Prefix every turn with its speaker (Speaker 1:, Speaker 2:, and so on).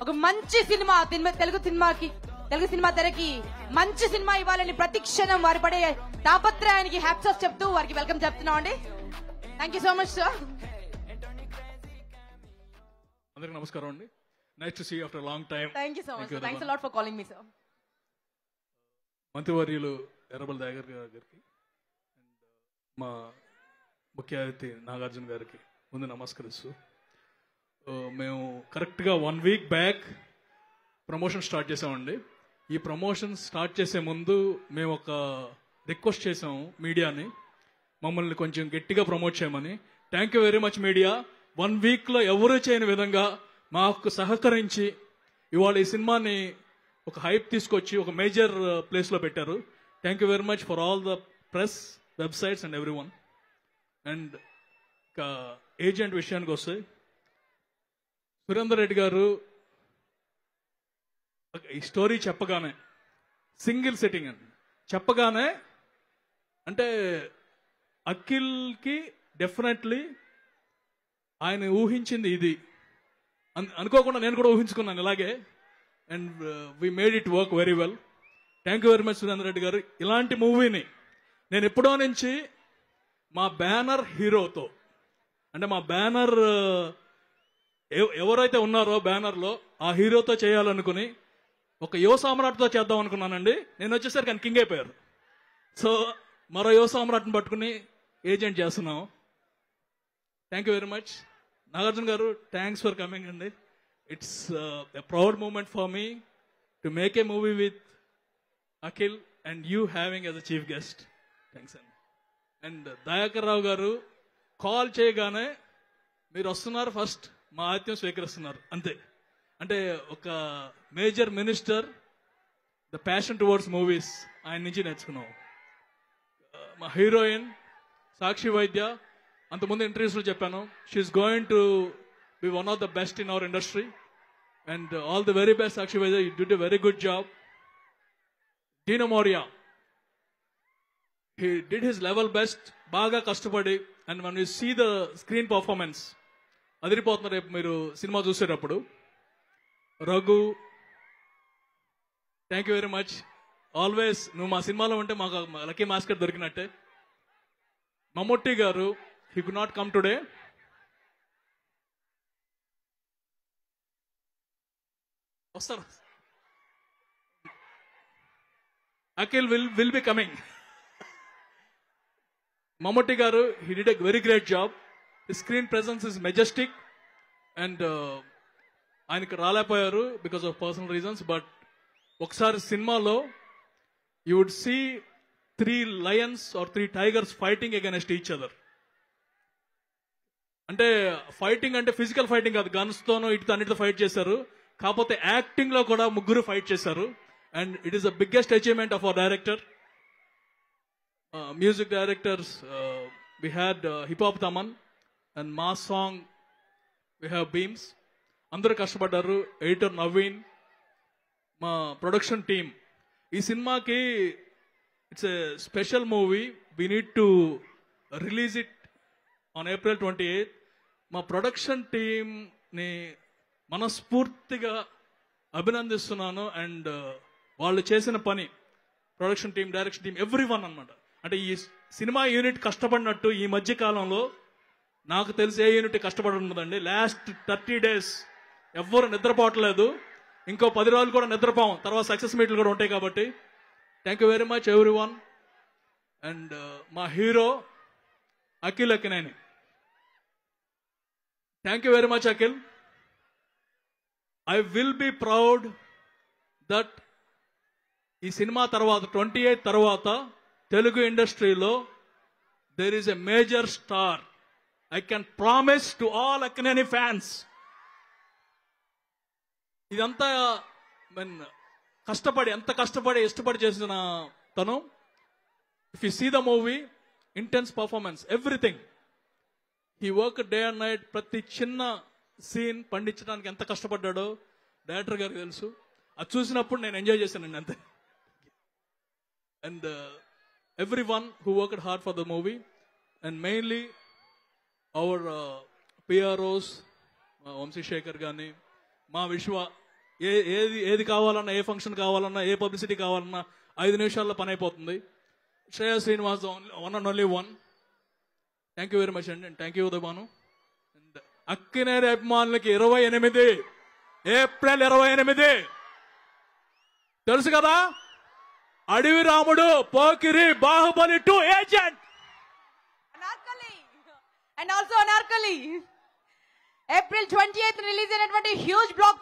Speaker 1: ఒక మంచి సినిమా తెలుగు సినిమాకి తెలుగు సినిమా తెరకి మంచి సినిమా ఇవ్వాలని ప్రతి క్షణం వారి పడే తాపత్రయానికి హ్యాప్స్ ఆఫ్ చెప్తూ వారికి వెల్కమ్ చెప్తున్నాం అండి. Thank you so much sir
Speaker 2: అందరికి నమస్కారం అండి. Nice to see after long time
Speaker 1: thank you so much thanks
Speaker 2: Raman.
Speaker 1: Lot for calling me sir
Speaker 2: మంత్రివర్యులు ఎర్రబల్ దయాగర్ గారికి and, మా ముఖ్య అతిథి నాగార్జున గారికి ముందు నమస్కరిస్తూ Uh, మేము కరెక్ట్గా one week back promotion start చేసామండి. ఈ ప్రమోషన్ స్టార్ట్ చేసే ముందు మేము ఒక రిక్వెస్ట్ చేసాము మీడియాని మమ్మల్ని కొంచెం గట్టిగా ప్రమోట్ చేయమని. Thank you very much media one వీక్లో ఎవరూ చేయని విధంగా మాకు సహకరించి ఇవాళ ఈ సినిమాని ఒక హైప్ తీసుకొచ్చి ఒక మేజర్ ప్లేస్లో పెట్టారు. Thank you very much for all the press websites and every one and agent విషయానికి వస్తే సురేందర్ రెడ్డి గారు ఈ స్టోరీ చెప్పగానే సింగిల్ సెట్టింగ్ అండి. చెప్పగానే అంటే అఖిల్కి డెఫినెట్లీ ఆయన ఊహించింది ఇది. అనుకోకుండా నేను కూడా ఊహించుకున్నాను ఇలాగే. And we made it work very well thank you very much Surender Reddy garu. ఇలాంటి మూవీని నేను ఎప్పుడో నుంచి మా బ్యానర్ హీరోతో అంటే మా బ్యానర్ ఎవరైతే ఉన్నారో బ్యానర్లో ఆ హీరోతో చేయాలనుకుని ఒక యువ సామ్రాట్తో చేద్దాం అనుకున్నానండి. నేను వచ్చేసరికి ఆయన కింగ్ అయిపోయారు. సో మరో యువ సామ్రాట్ని పట్టుకుని ఏజెంట్ చేస్తున్నాం. Thank you very much Nagarjuna garu thanks for coming అండి. It's a proud moment for me to make a movie with Akhil and you having as a chief guest thanks అండి. And Dayakar Rao garu call చేయగానే మీరు వస్తున్నారు first మా ఆతిథ్యం స్వీకరిస్తున్నారు అంతే. అంటే ఒక major minister the passion towards movies ఆయన నుంచి నేర్చుకున్నాం. మా హీరోయిన్ సాక్షి వైద్య అంతకుముందు ఇంటర్వ్యూస్లో చెప్పాను she's going to be one of the best in our industry and all the very best Sakshi Vaidya you did very good job Dino Morea he did his level best బాగా కష్టపడి and when you see the screen performance అదిరిపోతున్నారు రేపు మీరు సినిమా చూసేటప్పుడు. Raghu thank you very much always నువ్వు మా సినిమాలో ఉంటే మాకు lucky మాస్కర్ దొరికినట్టే. Mammootty garu he could not come today వస్తారు? Akhil will will be coming Mammootty garu he did a very great job screen presence is majestic and ఆయనకి రాలేకపోయారు because of personal reasons but ఒకసారి సినిమాలో you would see three lions or three tigers fighting against each other అంటే fighting అంటే physical fighting కాదు గన్స్తోనో ఇటు ఇటుతో అన్నిటితో ఫైట్ చేశారు. కాకపోతే యాక్టింగ్లో కూడా ముగ్గురు ఫైట్ చేశారు. And it is the biggest achievement of our director music directors we had hip hop Thaman and మా సాంగ్ వి హ్యావ్ బీమ్స్ అందరూ కష్టపడ్డారు. ఎడిటర్ నవీన్ మా ప్రొడక్షన్ టీమ్ ఈ సినిమాకి it's a special movie we need to release it on April twenty eighth మా ప్రొడక్షన్ టీమ్ని మనస్ఫూర్తిగా అభినందిస్తున్నాను. అండ్ uh, వాళ్ళు చేసిన పని production team direction team every one అనమాట అంటే ఈ సినిమా యూనిట్ కష్టపడినట్టు ఈ మధ్య కాలంలో నాకు తెలిసి ఏ యూనిట్ కష్టపడి ఉండదండి లాస్ట్ థర్టీ డేస్ ఎవ్వరు నిద్రపోవట్లేదు. ఇంకో పది రోజులు కూడా నిద్రపోం తర్వాత సక్సెస్ మీట్లు కూడా ఉంటాయి కాబట్టి. Thank you very much everyone and మా hero Akhil Akkineni. Thank you very much Akhil. I will be proud that ఈ సినిమా తర్వాత ట్వంటీ ఎయిత్ తర్వాత తెలుగు ఇండస్ట్రీలో there is a major star I can promise to all Akkineni fans ఇదంతా mean కష్టపడి ఎంత కష్టపడి ఇష్టపడి చేసిన తను. If you see the movie intense performance everything ఈ వర్క్ డే అండ్ నైట్ ప్రతి చిన్న సీన్ పండించడానికి ఎంత కష్టపడ్డాడో డైరెక్టర్ గారికి తెలుసు. అది చూసినప్పుడు నేను ఎంజాయ్ చేశానండి అంతే. And everyone who worked hard for the movie and mainly our PROs uh, Vamsi Shekhar కానీ మా విశ్వ ఏ ఏది ఏది కావాలన్నా ఏ ఫంక్షన్ కావాలన్నా ఏ పబ్లిసిటీ కావాలన్నా ఐదు నిమిషాల్లో పని అయిపోతుంది. Shreya Srinivas one and only one thank you very much అండి. Thank you Udayabhanu. అక్కినేరి అక్కినేని అభిమానులకి ఇరవై ఎనిమిది. ఏప్రిల్ ఇరవై ఎనిమిది. తెలుసు కదా? Adavi Ramudu Pokiri Baahubali two agent
Speaker 1: and also Anarkali April twenty eighth release అయినటువంటి హ్యూజ్ బ్లాక్